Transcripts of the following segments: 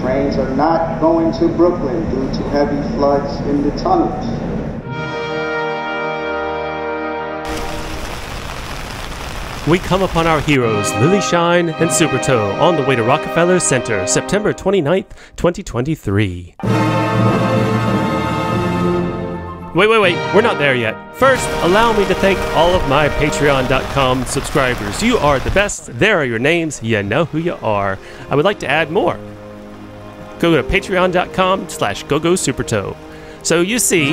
Trains are not going to Brooklyn due to heavy floods in the tunnels. We come upon our heroes, Lily Shine and Supertoe, on the way to Rockefeller Center, September 29th, 2023. Wait, wait, wait, we're not there yet. First, allow me to thank all of my Patreon.com subscribers. You are the best. There are your names. You know who you are. I would like to add more. Go to patreon.com slash gogosupertoe. So you see,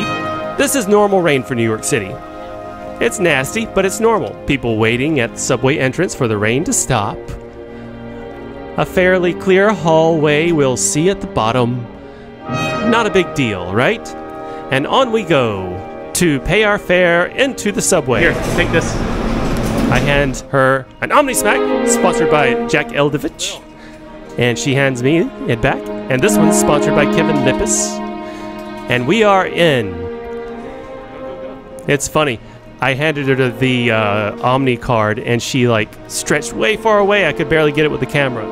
this is normal rain for New York City. It's nasty, but it's normal. People waiting at the subway entrance for the rain to stop. A fairly clear hallway we'll see at the bottom. Not a big deal, right? And on we go to pay our fare into the subway. Here, take this. I hand her an OmniSmack, sponsored by Jack Eldovich. And she hands me it back. And this one's sponsored by Kevin Lippis. And we are in. It's funny. I handed her the uh, Omni card, and she like stretched way far away. I could barely get it with the camera.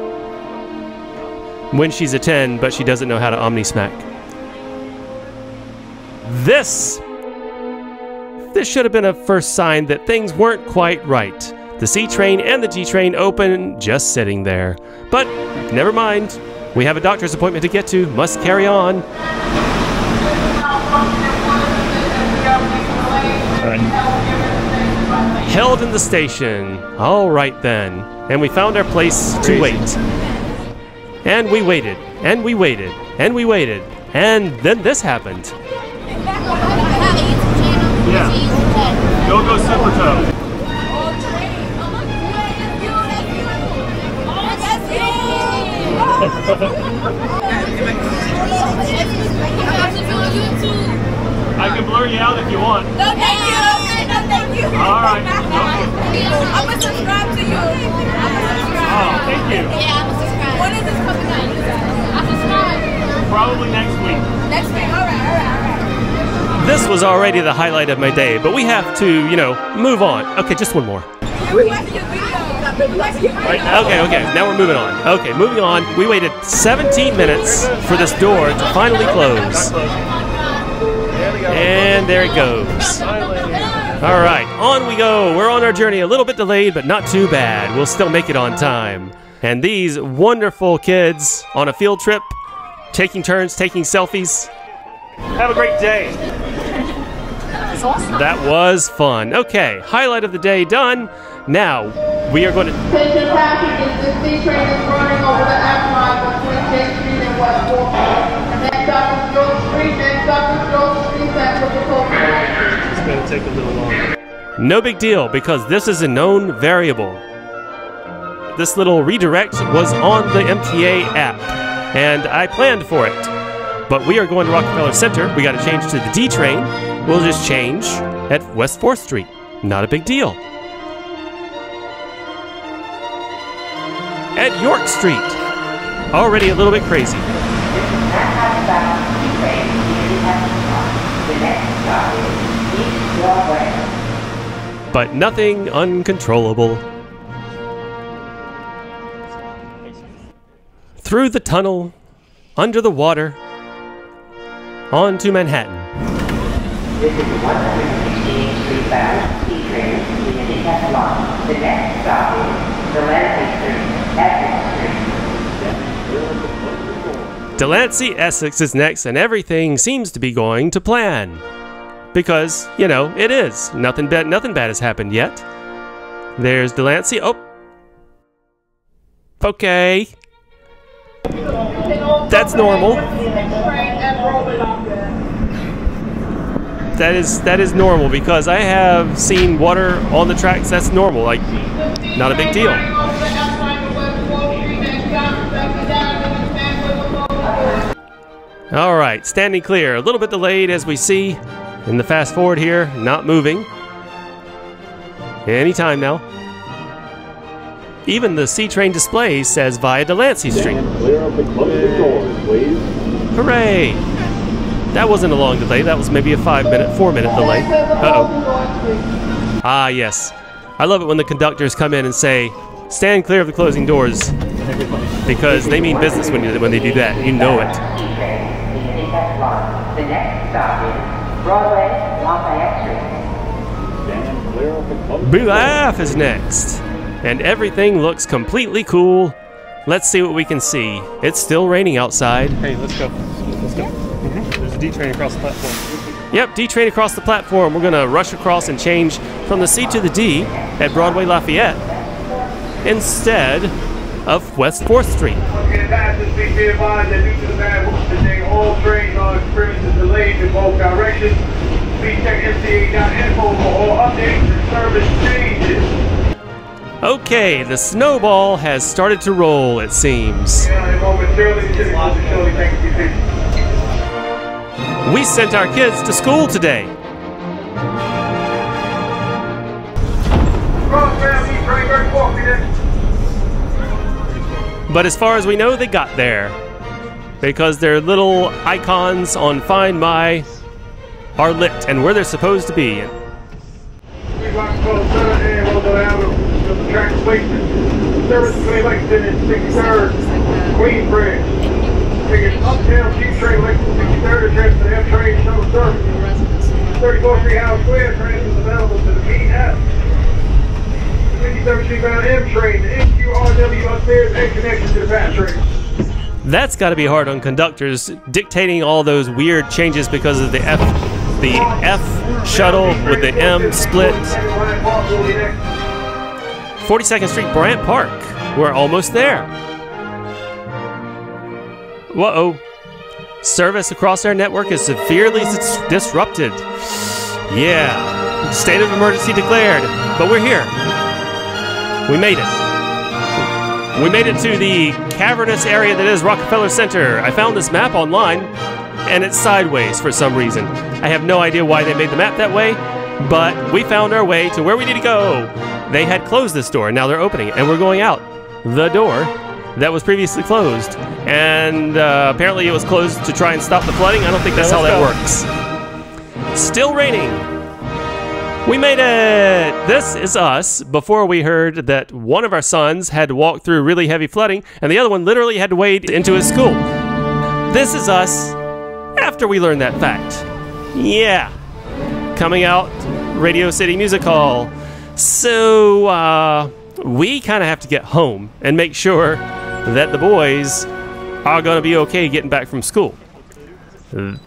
When she's a 10, but she doesn't know how to Omni Smack. This this should have been a first sign that things weren't quite right. The C train and the G train open, just sitting there. But never mind. We have a doctor's appointment to get to. Must carry on. Held in the station. All right then. And we found our place to wait. And we waited. And we waited. And we waited. And then this happened. Yeah. Go go Supertoe. I can blur you out if you want. No, thank you. No, thank you. All right. I'm gonna subscribe to you. Subscribe. Oh, thank you. Yeah, I'm gonna subscribe. When is this coming out? I subscribe. Probably next week. Next week. All right, all right, all right. This was already the highlight of my day, but we have to, you know, move on. Okay, just one more. We watched your video. We watched your video. Right now. Okay, okay, now we're moving on. Okay, moving on. We waited 17 minutes for this door to finally close. And there it goes. All right, on we go. We're on our journey, a little bit delayed, but not too bad. We'll still make it on time. And these wonderful kids on a field trip, taking turns, taking selfies. Have a great day. That was fun. Okay, highlight of the day done. Now, we are going to. Attention passengers, this C train is running over the F line between Jay Street and West Walker. Next up is Grove Street, next up is Grove Street, Central Dakota. It's going to take a little longer. No big deal because this is a known variable. This little redirect was on the MTA app, and I planned for it. But we are going to Rockefeller Center. We got to change to the D train. We'll just change at West 4th Street. Not a big deal. At York Street. Already a little bit crazy. But nothing uncontrollable. Through the tunnel, under the water, onto Manhattan. This is the 168th Street bound C train leaving the The next stop is Delancey Delancey, Essex is next, and everything seems to be going to plan. Because, you know, it is. Nothing bad nothing bad has happened yet. There's Delancey. Oh. Okay. That's normal. That is that is normal because I have seen water on the tracks. That's normal. Like not a big deal. All right, standing clear. A little bit delayed as we see in the fast forward here, not moving. Anytime now. Even the C train display says via Delancey Street. Clear of the closing doors, please. Hooray! That wasn't a long delay. That was maybe a five minute, four minute delay. Uh oh. Ah, yes. I love it when the conductors come in and say, stand clear of the closing doors. because they mean business when, you, when they do that. You know it. T train beginning. The next stop is Broadway, Lafayette Street. Stand clear of the closing Blue is next. And everything looks completely cool. Let's see what we can see. It's still raining outside. Hey, let's go. Let's go. Mm-hmm. There's a D train across the platform. Yep, D train across the platform. We're gonna rush across and change from the C to the D at Broadway Lafayette instead of West 4th Street. Advised that due to the bad weather today, all trains are experiencing delays in both directions. Please check for all updates and service changes. Okay, the snowball has started to roll, it seems. We sent our kids to school today. But as far as we know, they got there. Because their little icons on Find My are lit and where they're supposed to be. Service Lexington and 63rd, Queensbridge. Uptown G train Lexington 63rd address to train service. 34th Street Herald Square train is available to the PF. That's got to be hard on conductors dictating all those weird changes because of the F the F shuttle with the M split. 42nd Street Bryant Park. We're almost there. Whoa. Service across our network is severely dis- disrupted. Yeah. State of emergency declared. But we're here. We made it. We made it to the cavernous area that is Rockefeller Center. I found this map online, and it's sideways for some reason. I have no idea why they made the map that way, but we found our way to where we need to go. They had closed this door, now they're opening it, and we're going out the door that was previously closed. And uh, apparently it was closed to try and stop the flooding. I don't think that's how that works. Still raining. We made it! This is us before we heard that one of our sons had to walk through really heavy flooding and the other one literally had to wade into his school. This is us after we learned that fact. Yeah. Coming out, Radio City Music Hall. So, uh, we kind of have to get home and make sure that the boys are going to be okay getting back from school.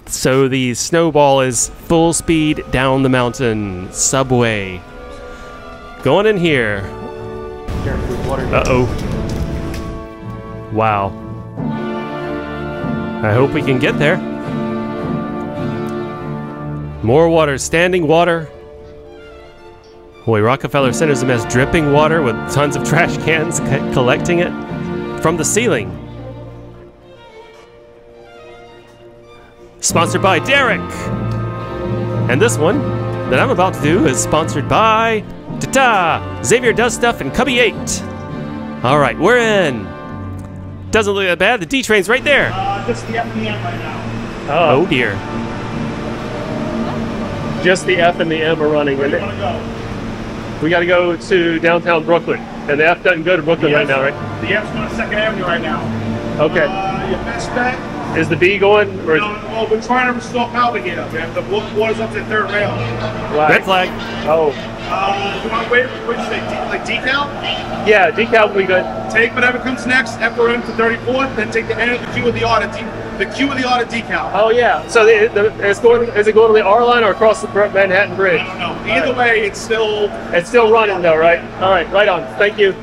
So the snowball is full speed down the mountain. Subway. Going in here. Uh oh. Wow. I hope we can get there. More water, standing water. Boy, Rockefeller Center's a mess. Dripping water with tons of trash cans co- collecting it from the ceiling. Sponsored by Derek. And this one that I'm about to do is sponsored by Ta-ta! Xavier Does Stuff and Cubby 8. All right, we're in. Doesn't look that bad. The D train's right there. Uh, just the F and the M right now. Oh dear. Just the F and the M are running. Where do you want to go? We got to go to downtown Brooklyn, and the F doesn't go to Brooklyn right now, right? The F's going to Second Avenue right now. Okay. Uh, your best bet? Is the B going or is No, well, we're trying to stop power here. Man. The wa- water's up to the third rail. red flag? Oh, Uh, you want to wait? What you say? De- like DeKalb? yeah, DeKalb will be good. Take whatever comes next. F or M to 34th. Then take the N, the Q of the R to de- the Q of the R to DeKalb. Oh yeah. So the, the, it's going. Is it going to the R line or across the Manhattan Bridge? I don't know. Either way, it's still It's still running though, right? All right, right on. Thank you.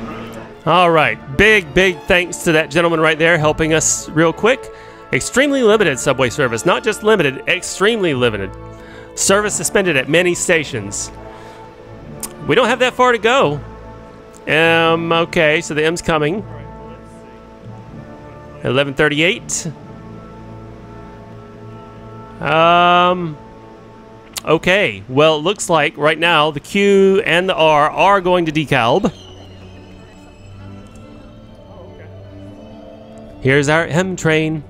All right. Big, big thanks to that gentleman right there helping us real quick. Extremely limited subway service. Not just limited, extremely limited. Service suspended at many stations. We don't have that far to go. Um, okay, so the M's coming. 1138. Um, okay, well, it looks like right now the Q and the R are going to DeKalb. Here's our M train.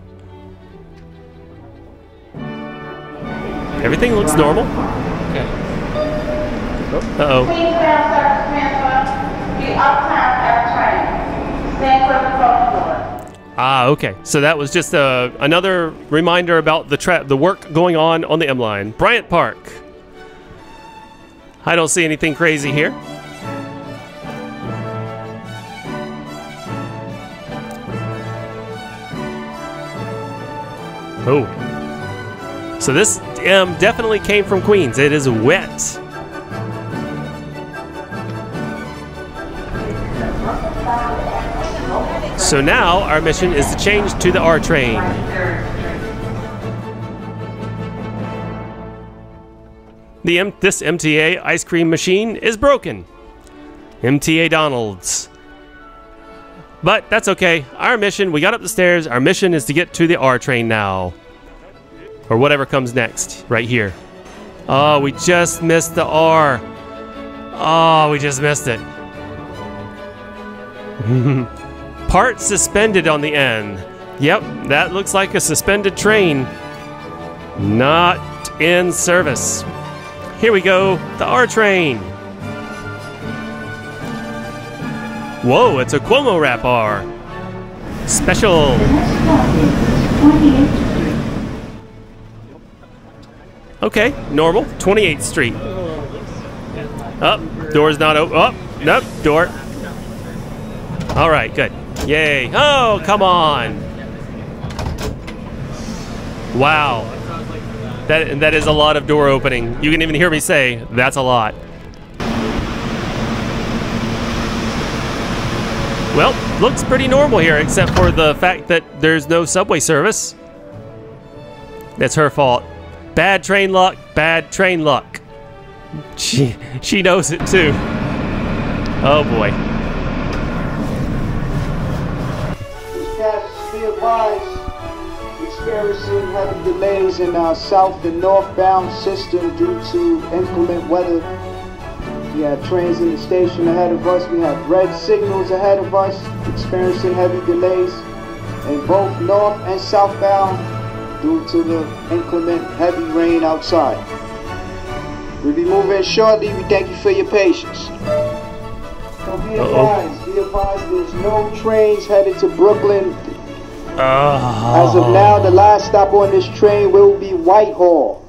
Clear of the crossing door. Ah, okay. So that was just uh, another reminder about the the work going on on the M line. Bryant Park. I don't see anything crazy here. Oh. So this M definitely came from Queens. It is wet. So now our mission is to change to the R train. The M- this MTA ice cream machine is broken. MTA Donald's. But that's okay. Our mission, we got up the stairs. Our mission is to get to the R train now. Or whatever comes next, right here. Oh, we just missed the R. Oh, we just missed it. Part suspended on the end. Yep, that looks like a suspended train. Not in service. Here we go, the R train. Whoa, it's a Cuomo Rap R. Special. Okay, normal. 28th Street. Up, door's not open. Up, nope, door. All right, good. Yay. Oh, come on. Wow. That, that is a lot of door opening. You can even hear me say, that's a lot. Well, looks pretty normal here, except for the fact that there's no subway service. That's her fault. Bad train luck, bad train luck. She, she knows it too. Oh boy. Passengers be advised, experiencing heavy delays in our south and northbound system due to inclement weather. We have trains in the station ahead of us. We have red signals ahead of us, experiencing heavy delays in both north and southbound due to the inclement heavy rain outside. We'll be moving shortly. We thank you for your patience. So be advised, be advised, there's no trains headed to Brooklyn. Ah. As of now, the last stop on this train will be Whitehall.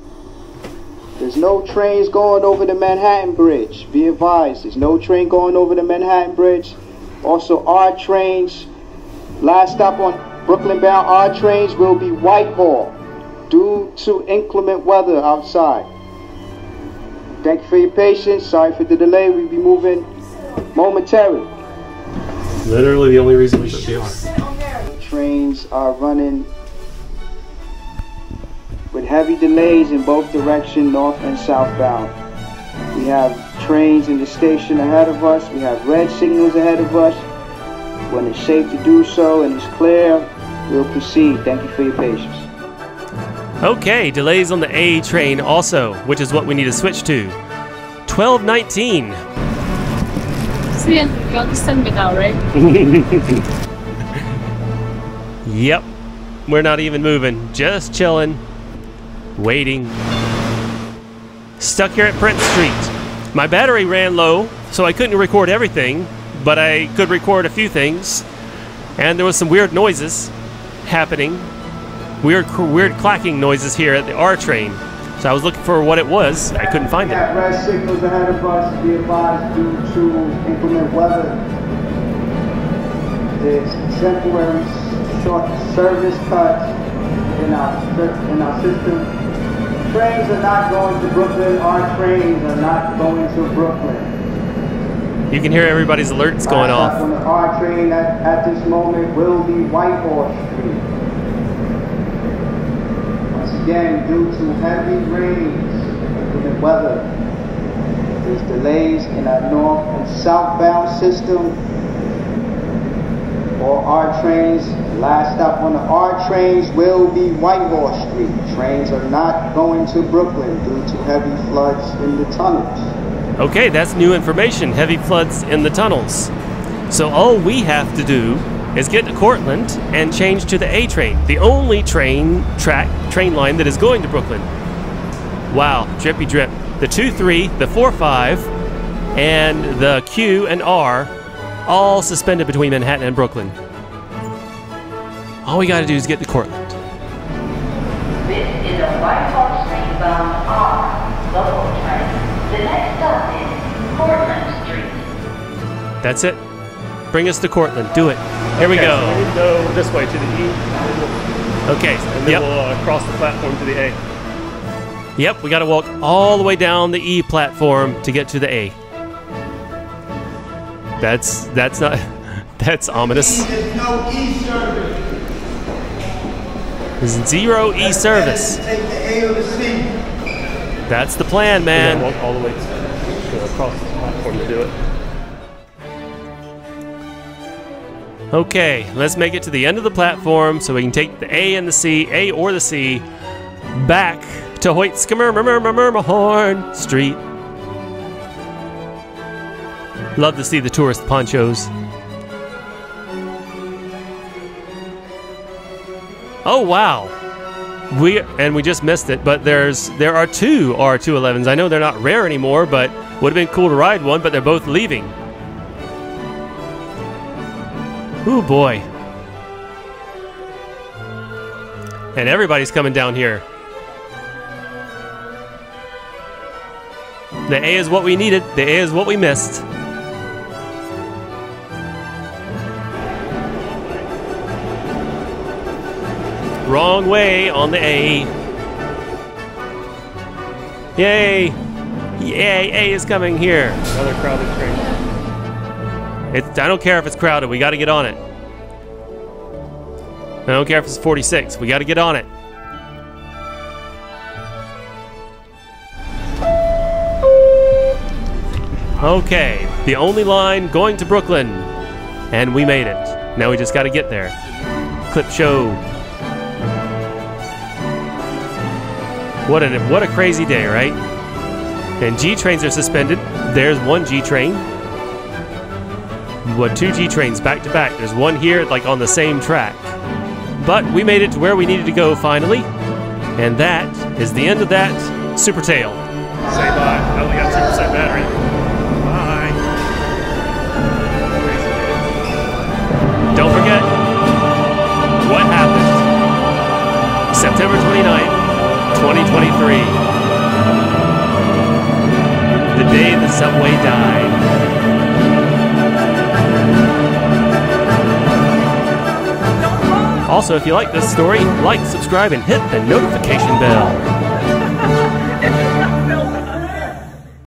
There's no trains going over the Manhattan Bridge. Be advised, there's no train going over the Manhattan Bridge. Also, our trains, last stop on Brooklyn bound, R trains will be Whitehall due to inclement weather outside. Thank you for your patience. Sorry for the delay. We'll be moving momentarily. Literally the only reason we should be R. Trains are running with heavy delays in both direction, north and southbound. We have trains in the station ahead of us. We have red signals ahead of us. When it's safe to do so and it's clear, we'll proceed. Thank you for your patience. Okay, delays on the A train also, which is what we need to switch to. 1219. So you understand me now, right? Yep. We're not even moving, just chilling, waiting. Stuck here at Prince Street. My battery ran low, so I couldn't record everything, but I could record a few things. And there was some weird noises happening. Weird, weird clacking noises here at the R train. So I was looking for what it was. I couldn't find it. temporary short service cuts in our in our system. Trains are not going to Brooklyn. Our trains are not going to Brooklyn. You can hear everybody's alerts going off. On the R train at, at this moment will be Whitehall Street. Once again, due to heavy rains, inclement weather, there's delays in our north and southbound system. All R trains, last stop on the R trains will be Whitehall Street. Trains are not going to Brooklyn due to heavy floods in the tunnels. Okay, that's new information. Heavy floods in the tunnels. So all we have to do is get to Cortlandt and change to the A train, the only train track train line that is going to Brooklyn. Wow, drippy drip. The 2 3, the 4 5, and the Q and R all suspended between Manhattan and Brooklyn. All we got to do is get to Cortlandt. That's it. Bring us to Cortlandt. Do it. Here we go. so we go this way to the E, Okay. and then Yep. we'll uh, cross the platform to the A. Yep. We got to walk all the way down the E platform to get to the A. That's that's not that's ominous. There's no e-service. There's zero E service. Take the A or the C. That's the plan, And man. walk all the way to, to across the platform to do it. Okay, let's make it to the end of the platform so we can take the A and the C, A or the C, back to Hoyt-Skimmermurmurmurmurhorn Street. Love to see the tourist ponchos. Oh wow. We and we just missed it, but there's there are two R211s. I know they're not rare anymore, but would have been cool to ride one, but they're both leaving. Ooh boy. And everybody's coming down here. The A is what we needed. The A is what we missed. Wrong way on the A. Yay! Yay! A is coming here. Another crowded train. I don't care if it's crowded. We got to get on it. I don't care if it's 46. We got to get on it. Okay, the only line going to Brooklyn. And we made it. Now we just got to get there. Clip show. What a what a crazy day, right? And G trains are suspended. There's one G train. What two G trains back to back. There's one here like on the same track. But we made it to where we needed to go finally. And that is the end of that Super Tail. Say bye. I only got 2% battery. Bye. Don't forget what happened. September 29th, 2023. The day the subway died. Also, if you like this story, like, subscribe, and hit the notification bell.